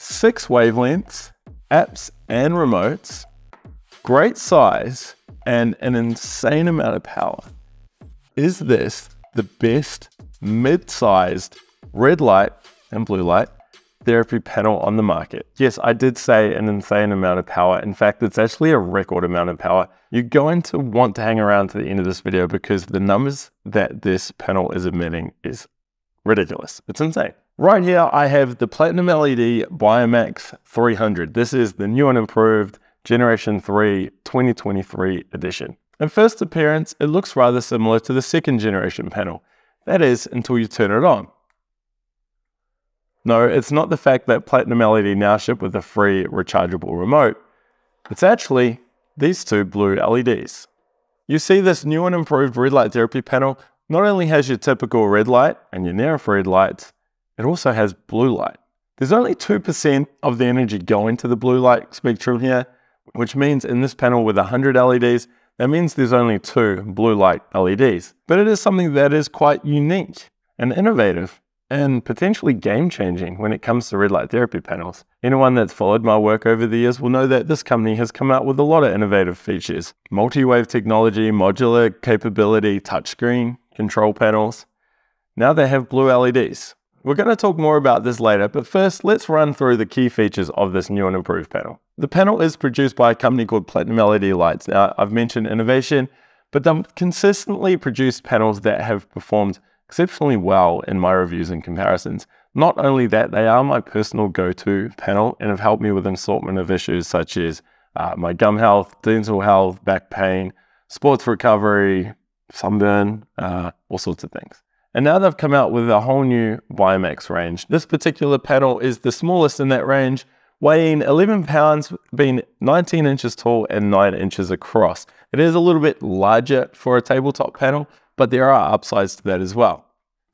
six wavelengths, apps and remotes, great size, and an insane amount of power. Is this the best mid-sized red light and blue light therapy panel on the market. Yes, I did say an insane amount of power. In fact, it's actually a record amount of power. You're going to want to hang around to the end of this video because the numbers that this panel is emitting is ridiculous. It's insane. Right here, I have the Platinum LED Biomax 300. This is the new and improved Generation 3 2023 edition. In first appearance, it looks rather similar to the second generation panel. That is, until you turn it on. No, it's not the fact that Platinum LED now ship with a free rechargeable remote. It's actually these two blue LEDs. You see this new and improved red light therapy panel not only has your typical red light and your near infrared lights, it also has blue light. There's only 2% of the energy going to the blue light spectrum here, which means in this panel with 100 LEDs, that means there's only two blue light LEDs. But it is something that is quite unique and innovative and potentially game changing when it comes to red light therapy panels. Anyone that's followed my work over the years will know that this company has come out with a lot of innovative features. Multi-wave technology, modular capability, touchscreen, control panels. Now they have blue LEDs. We're going to talk more about this later, but first let's run through the key features of this new and improved panel. The panel is produced by a company called Platinum LED Lights. Now I've mentioned innovation, but they've consistently produced panels that have performed exceptionally well in my reviews and comparisons. Not only that, they are my personal go-to panel and have helped me with an assortment of issues such as uh, my gum health, dental health, back pain, sports recovery, sunburn, uh, all sorts of things. And now they've come out with a whole new Biomax range. This particular panel is the smallest in that range, weighing 11 pounds, being 19 inches tall and 9 inches across. It is a little bit larger for a tabletop panel, but there are upsides to that as well.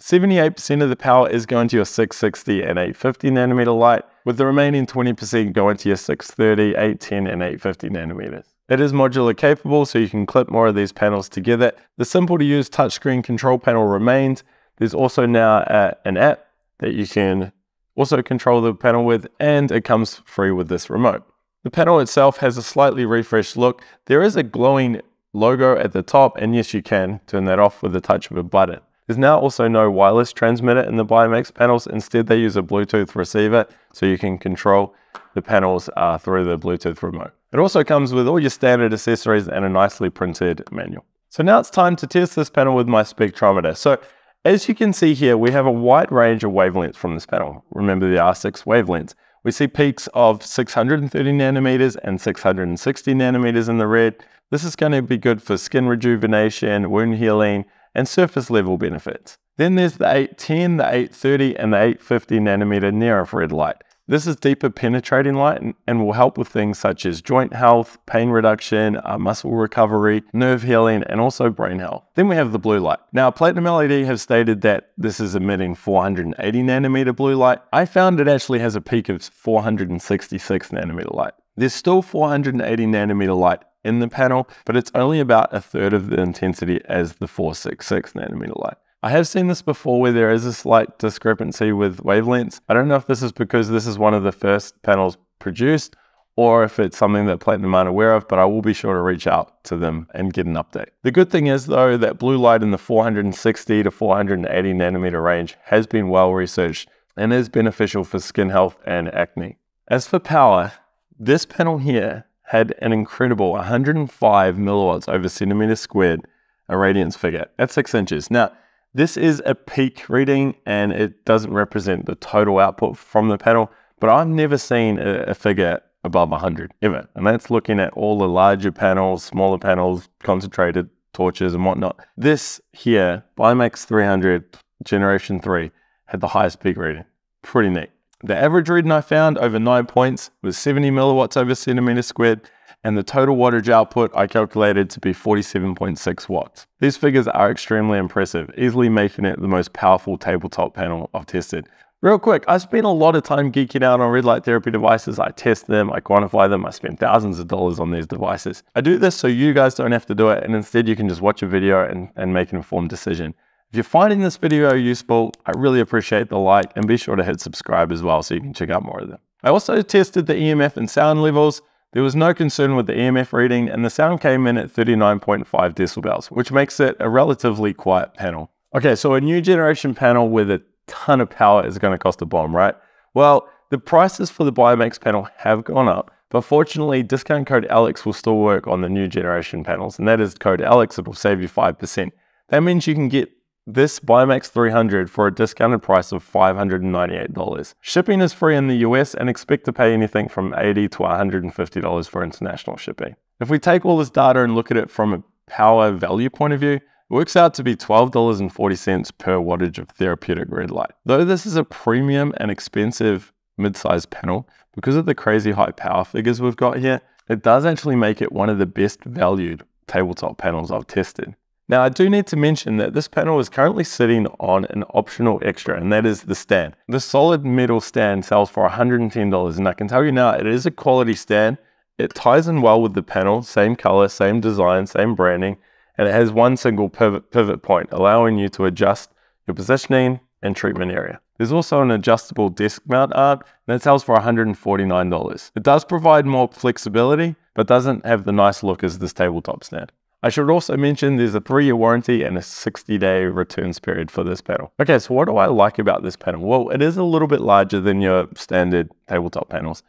78% of the power is going to your 660 and 850 nanometer light, with the remaining 20% going to your 630, 810 and 850 nanometers. It is modular capable, so you can clip more of these panels together. The simple to use touchscreen control panel remains. There's also now a, an app that you can also control the panel with, and it comes free with this remote. The panel itself has a slightly refreshed look. There is a glowing logo at the top, and yes, you can turn that off with the touch of a button. There's now also no wireless transmitter in the Biomax panels. Instead, they use a Bluetooth receiver, so you can control the panels uh, through the Bluetooth remote. It also comes with all your standard accessories and a nicely printed manual. So now it's time to test this panel with my spectrometer. So as you can see here, we have a wide range of wavelengths from this panel. Remember the R6 wavelengths. We see peaks of 630 nanometers and 660 nanometers in the red, this is going to be good for skin rejuvenation, wound healing, and surface level benefits. Then there's the 810, the 830, and the 850 nanometer near infrared light. This is deeper penetrating light and will help with things such as joint health, pain reduction, uh, muscle recovery, nerve healing, and also brain health. Then we have the blue light. Now, Platinum LED have stated that this is emitting 480 nanometer blue light. I found it actually has a peak of 466 nanometer light. There's still 480 nanometer light in the panel, but it's only about a third of the intensity as the 466 nanometer light. I have seen this before where there is a slight discrepancy with wavelengths. I don't know if this is because this is one of the first panels produced or if it's something that Platinum aren't aware of, but I will be sure to reach out to them and get an update. The good thing is though that blue light in the 460 to 480 nanometer range has been well researched and is beneficial for skin health and acne. As for power, this panel here had an incredible 105 milliwatts over centimeter squared irradiance figure at 6 inches. Now, this is a peak reading and it doesn't represent the total output from the panel, but I've never seen a, a figure above 100 ever. And that's looking at all the larger panels, smaller panels, concentrated torches and whatnot. This here, Biomax 300 Generation 3, had the highest peak reading. Pretty neat. The average reading I found over 9 points was 70 milliwatts over centimeter squared, and the total wattage output I calculated to be 47.6 watts. These figures are extremely impressive, easily making it the most powerful tabletop panel I've tested. Real quick, I spend a lot of time geeking out on red light therapy devices. I test them, I quantify them, I spend thousands of dollars on these devices. I do this so you guys don't have to do it, and instead you can just watch a video and, and make an informed decision. If you're finding this video useful, I really appreciate the like and be sure to hit subscribe as well so you can check out more of them. I also tested the EMF and sound levels. There was no concern with the EMF reading and the sound came in at 39.5 decibels, which makes it a relatively quiet panel. Okay, so a new generation panel with a ton of power is going to cost a bomb, right? Well, the prices for the Biomax panel have gone up, but fortunately, discount code ALEX will still work on the new generation panels, and that is code ALEX, it will save you 5%. That means you can get this Biomax 300 for a discounted price of $598. Shipping is free in the US and expect to pay anything from 80 to $150 for international shipping. If we take all this data and look at it from a power value point of view, it works out to be $12.40 per wattage of therapeutic red light. Though this is a premium and expensive mid-sized panel, because of the crazy high power figures we've got here, it does actually make it one of the best valued tabletop panels I've tested. Now I do need to mention that this panel is currently sitting on an optional extra and that is the stand. The solid metal stand sells for $110 and I can tell you now it is a quality stand. It ties in well with the panel, same color, same design, same branding, and it has one single pivot, pivot point allowing you to adjust your positioning and treatment area. There's also an adjustable desk mount arm that sells for $149. It does provide more flexibility, but doesn't have the nice look as this tabletop stand. I should also mention there's a three-year warranty and a 60-day returns period for this panel. Okay, so what do I like about this panel? Well, it is a little bit larger than your standard tabletop panels.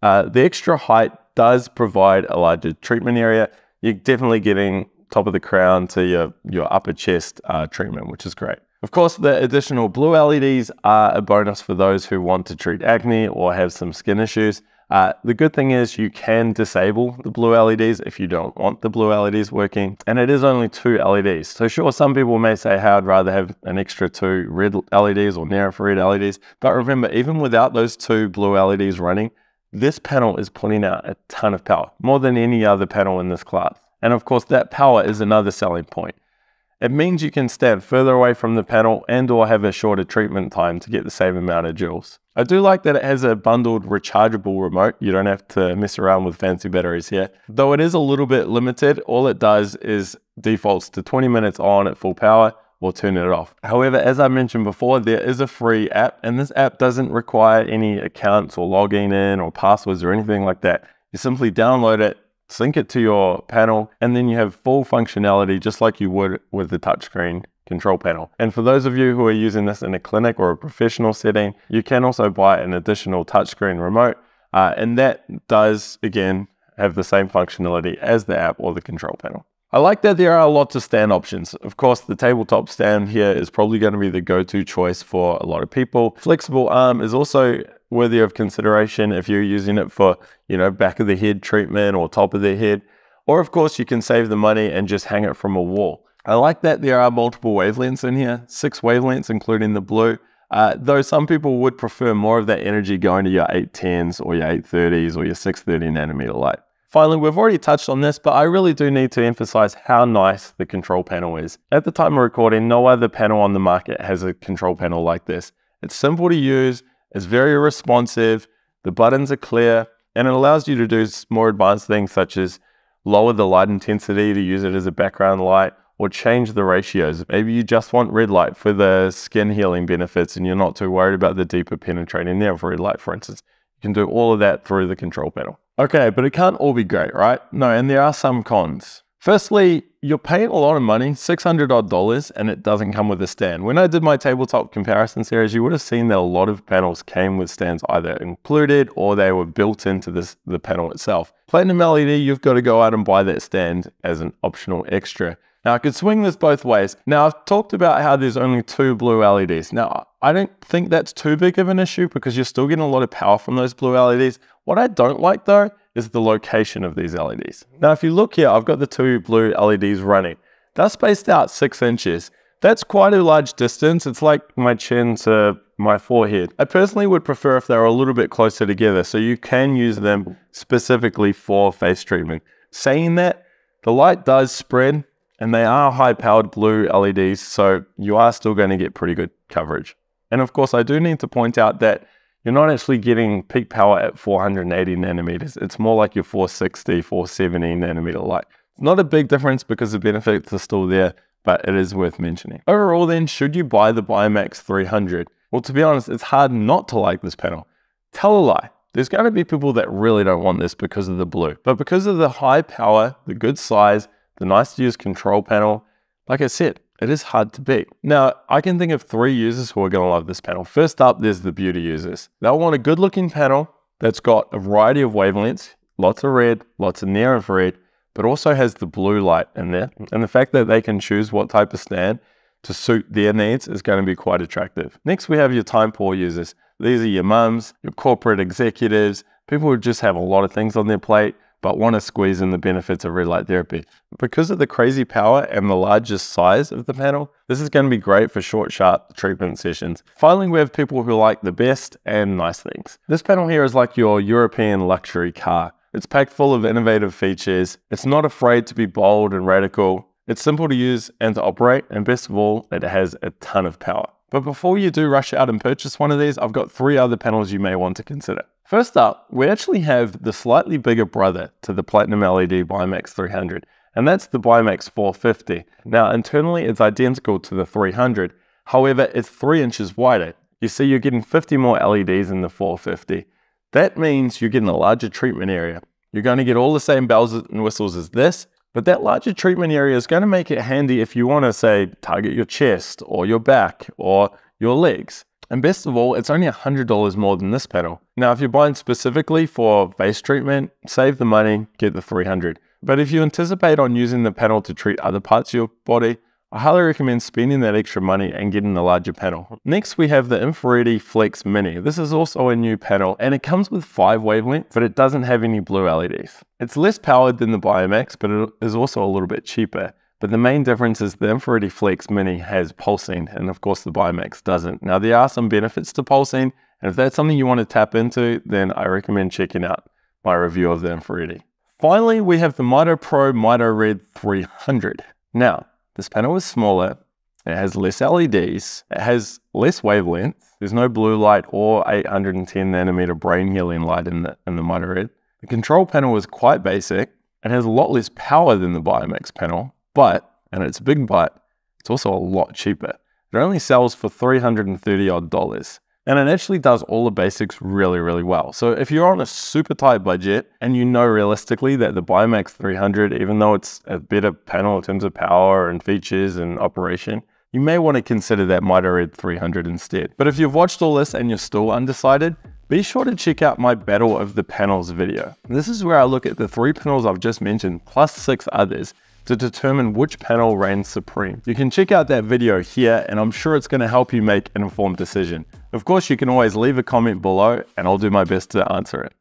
Uh, the extra height does provide a larger treatment area. You're definitely getting top of the crown to your, your upper chest uh, treatment, which is great. Of course, the additional blue LEDs are a bonus for those who want to treat acne or have some skin issues. Uh, the good thing is you can disable the blue LEDs if you don't want the blue LEDs working, and it is only two LEDs. So sure, some people may say, hey, I'd rather have an extra two red LEDs or near infrared LEDs. But remember, even without those two blue LEDs running, this panel is putting out a ton of power, more than any other panel in this class. And of course, that power is another selling point. It means you can stand further away from the panel and or have a shorter treatment time to get the same amount of joules. I do like that it has a bundled rechargeable remote. You don't have to mess around with fancy batteries here. Though it is a little bit limited, all it does is defaults to 20 minutes on at full power or turn it off. However, as I mentioned before, there is a free app and this app doesn't require any accounts or logging in or passwords or anything like that. You simply download it, sync it to your panel, and then you have full functionality just like you would with the touchscreen control panel. And for those of you who are using this in a clinic or a professional setting, you can also buy an additional touchscreen remote, uh, and that does, again, have the same functionality as the app or the control panel. I like that there are lots of stand options. Of course, the tabletop stand here is probably going to be the go-to choice for a lot of people. Flexible arm is also worthy of consideration if you're using it for, you know, back of the head treatment or top of the head. Or of course, you can save the money and just hang it from a wall. I like that there are multiple wavelengths in here, six wavelengths, including the blue. Uh, though some people would prefer more of that energy going to your 810s or your 830s or your 630 nanometer light. Finally, we've already touched on this, but I really do need to emphasize how nice the control panel is. At the time of recording, no other panel on the market has a control panel like this. It's simple to use, it's very responsive, the buttons are clear, and it allows you to do more advanced things such as lower the light intensity to use it as a background light or change the ratios. Maybe you just want red light for the skin healing benefits and you're not too worried about the deeper penetrating red light, for instance. You can do all of that through the control panel. Okay, but it can't all be great, right? No, and there are some cons. Firstly, you're paying a lot of money, 600 odd dollars, and it doesn't come with a stand. When I did my tabletop comparison series, you would have seen that a lot of panels came with stands either included or they were built into this, the panel itself. Platinum LED, you've got to go out and buy that stand as an optional extra. Now I could swing this both ways. Now I've talked about how there's only two blue LEDs. Now I don't think that's too big of an issue because you're still getting a lot of power from those blue LEDs. What I don't like though is the location of these LEDs. Now, if you look here, I've got the two blue LEDs running. They're spaced out six inches. That's quite a large distance. It's like my chin to my forehead. I personally would prefer if they were a little bit closer together so you can use them specifically for face treatment. Saying that, the light does spread and they are high powered blue LEDs, so you are still going to get pretty good coverage. And of course, I do need to point out that you're not actually getting peak power at 480 nanometers. It's more like your 460, 470 nanometer light. It's not a big difference because the benefits are still there, but it is worth mentioning. Overall then, should you buy the Biomax 300? Well, to be honest, it's hard not to like this panel. Tell a lie. There's going to be people that really don't want this because of the blue, but because of the high power, the good size, the nice to use control panel, like I said, it is hard to beat. Now, I can think of three users who are going to love this panel. First up, there's the beauty users. They'll want a good looking panel that's got a variety of wavelengths, lots of red, lots of near infrared, but also has the blue light in there. And the fact that they can choose what type of stand to suit their needs is going to be quite attractive. Next, we have your time poor users. These are your mums, your corporate executives, people who just have a lot of things on their plate but want to squeeze in the benefits of red light therapy. Because of the crazy power and the largest size of the panel, this is going to be great for short, sharp treatment sessions. Finally, we have people who like the best and nice things. This panel here is like your European luxury car. It's packed full of innovative features. It's not afraid to be bold and radical. It's simple to use and to operate, and best of all, it has a ton of power. But before you do rush out and purchase one of these, I've got three other panels you may want to consider. First up, we actually have the slightly bigger brother to the Platinum LED BioMax 300, and that's the BioMax 450. Now, internally, it's identical to the 300. However, it's 3 inches wider. You see, you're getting 50 more LEDs in the 450. That means you're getting a larger treatment area. You're going to get all the same bells and whistles as this, but that larger treatment area is going to make it handy if you want to, say, target your chest or your back or your legs. And best of all, it's only $100 more than this panel. Now, if you're buying specifically for face treatment, save the money, get the 300. But if you anticipate on using the panel to treat other parts of your body, I highly recommend spending that extra money and getting the larger panel. Next, we have the Infraredi Flex Mini. This is also a new panel and it comes with five wavelengths, but it doesn't have any blue LEDs. It's less powered than the BioMax, but it is also a little bit cheaper. But the main difference is the Infraredi Flex Mini has pulsing, and of course the BioMax doesn't. Now there are some benefits to pulsing, and if that's something you want to tap into, then I recommend checking out my review of the Infraredi. Finally, we have the Mito Pro Mito Red 300. Now, this panel is smaller, it has less LEDs, it has less wavelength, there's no blue light or 810 nanometer brain healing light in the, in the Mito The control panel is quite basic, it has a lot less power than the BioMax panel, but, and it's a big but, it's also a lot cheaper. It only sells for 330 odd dollars. And it actually does all the basics really, really well. So if you're on a super tight budget and you know realistically that the BioMax 300, even though it's a better panel in terms of power and features and operation, you may want to consider that Mito Red 300 instead. But if you've watched all this and you're still undecided, be sure to check out my Battle of the Panels video. This is where I look at the three panels I've just mentioned, plus six others, to determine which panel reigns supreme. You can check out that video here and I'm sure it's going to help you make an informed decision. Of course, you can always leave a comment below and I'll do my best to answer it.